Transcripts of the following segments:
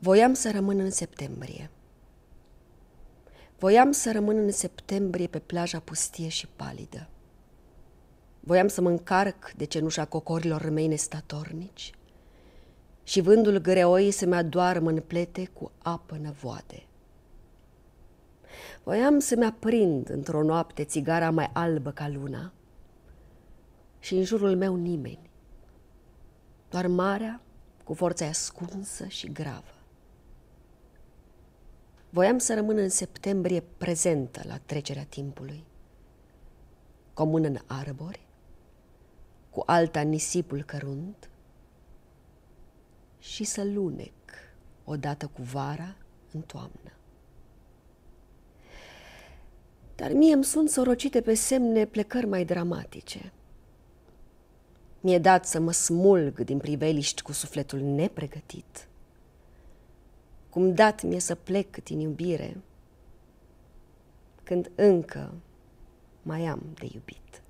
Voiam să rămân în septembrie. Voiam să rămân în septembrie pe plaja pustie și palidă. Voiam să mă încarc de cenușa cocorilor mei nestatornici și vândul greoi să-mi adoarmă în plete cu apă năvoade. Voiam să-mi aprind într-o noapte țigara mai albă ca luna și în jurul meu nimeni, doar marea cu forța ascunsă și gravă. Voiam să rămân în septembrie prezentă la trecerea timpului, comun în arbori, cu alta nisipul cărunt și să lunec odată cu vara în toamnă. Dar mie îmi sunt sorocite pe semne plecări mai dramatice. Mi-e dat să mă smulg din priveliști cu sufletul nepregătit – cum dat mi-e să plec din iubire, când încă mai am de iubit.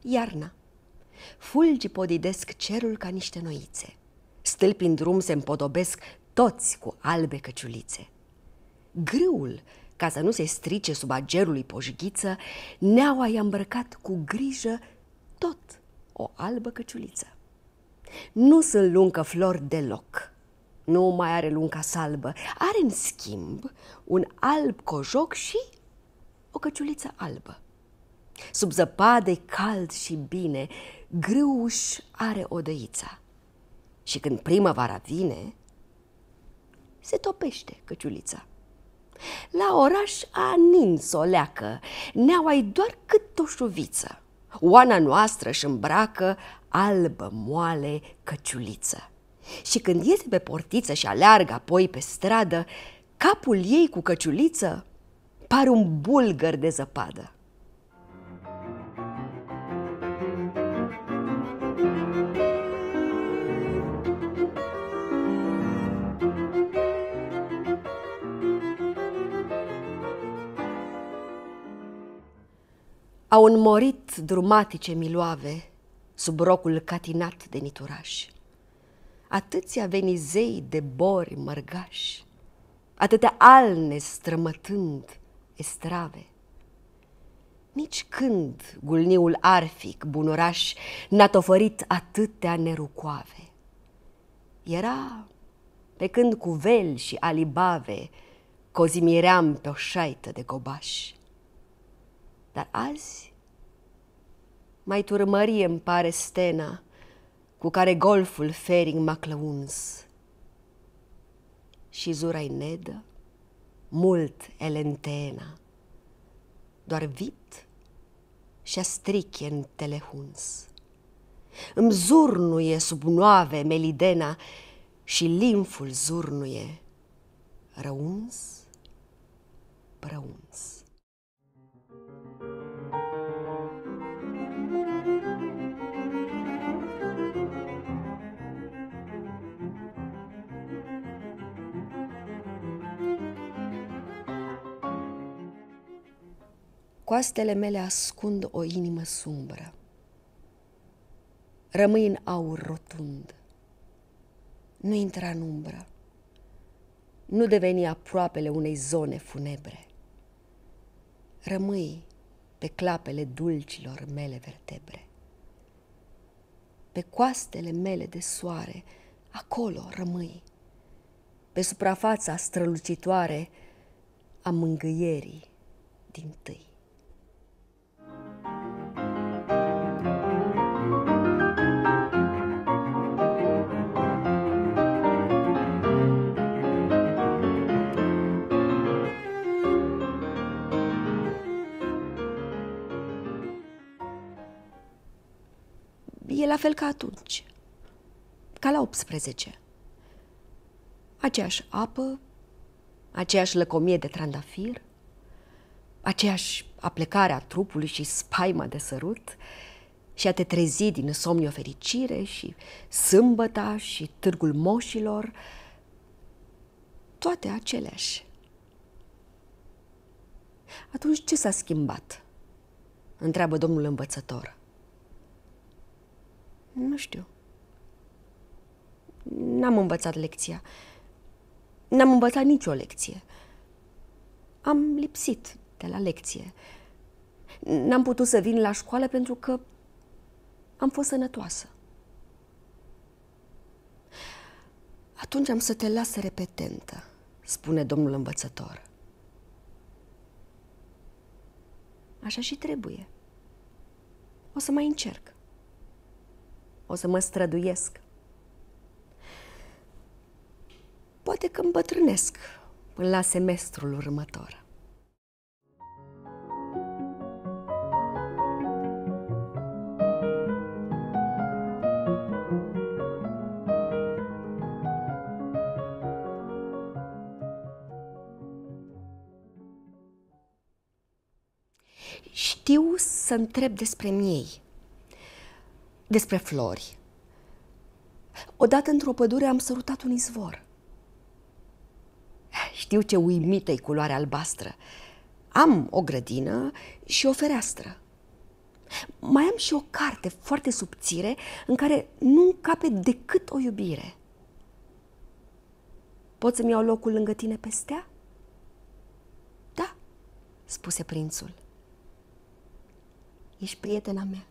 Iarna. Fulgi podidesc cerul ca niște noițe. Stâlpi în drum se împodobesc toți cu albe căciulițe. Grâul, ca să nu se strice sub agerului poșghiță, neaua i-a îmbrăcat cu grijă tot o albă căciuliță. Nu sunt luncă flori deloc, nu mai are lunca salbă, are în schimb un alb cojoc și o căciuliță albă. Sub zăpadă cald și bine, grâuș are odăița. Și când primăvara vine, se topește căciulița. La oraș a nins o leacă, neaua doar cât o șuviță. Oana noastră își îmbracă albă moale căciuliță. Și când iese pe portiță și aleargă apoi pe stradă, capul ei cu căciuliță pare un bulgăr de zăpadă. Au înmorit drumatice miloave sub rocul catinat de nituraș. Atâția venizei de bori mărgași, atâtea alne strămătând estrave. Nici când gulniul arfic, bunoraș, n-a tofărit atâtea nerucoave. Era pe când cu vel și alibave cozimiream pe o șaită de gobași. Dar azi mai turmărie îmi pare stena cu care golful fering m-a clăuns. Și zura-i nedă, mult elentena, doar vit și-a striche în telehuns. Îmi zurnuie sub noave melidena și limful zurnuie răuns, prăuns. Coastele mele ascund o inimă sumbră. Rămâi în aur rotund. Nu intra în umbră. Nu deveni aproapele unei zone funebre. Rămâi pe clapele dulcilor mele vertebre. Pe coastele mele de soare, acolo rămâi. Pe suprafața strălucitoare a mângâierii din tâi. E la fel ca atunci, ca la 18. Aceeași apă, aceeași lăcomie de trandafir, aceeași aplecare a trupului și spaima de sărut, și a te trezi din somn o fericire și sâmbăta și târgul moșilor, toate aceleași. Atunci ce s-a schimbat? Întreabă domnul învățător. Nu știu. N-am învățat lecția. N-am învățat nicio lecție. Am lipsit de la lecție. N-am putut să vin la școală pentru că am fost sănătoasă. Atunci am să te las repetentă, spune domnul învățător. Așa și trebuie. O să mai încerc. O să mă străduiesc. Poate că îmbătrânesc până la semestrul următor. Știu să întreb despre miei, despre flori. Odată într-o pădure am sărutat un izvor. Știu ce uimită e culoarea albastră. Am o grădină și o fereastră. Mai am și o carte foarte subțire în care nu încape decât o iubire. Pot să-mi iau locul lângă tine pe stea? Da, spuse prințul. Ești prietena mea.